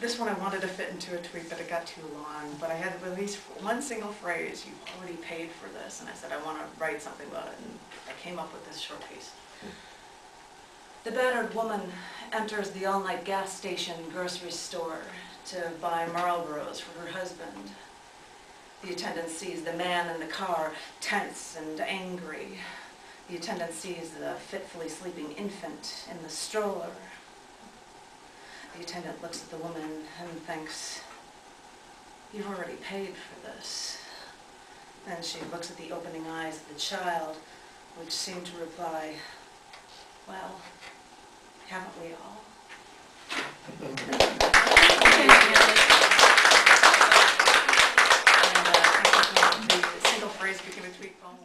this one I wanted to fit into a tweet, but it got too long. But I had at least one single phrase, you already paid for this, and I said, I want to write something about it, and I came up with this short piece. The battered woman enters the all-night gas station grocery store to buy Marlboros for her husband. The attendant sees the man in the car tense and angry. The attendant sees the fitfully sleeping infant in the stroller. The attendant looks at the woman and thinks, you've already paid for this. Then she looks at the opening eyes of the child, which seem to reply, well, haven't we all? And uh, the single phrase became a tweet poem.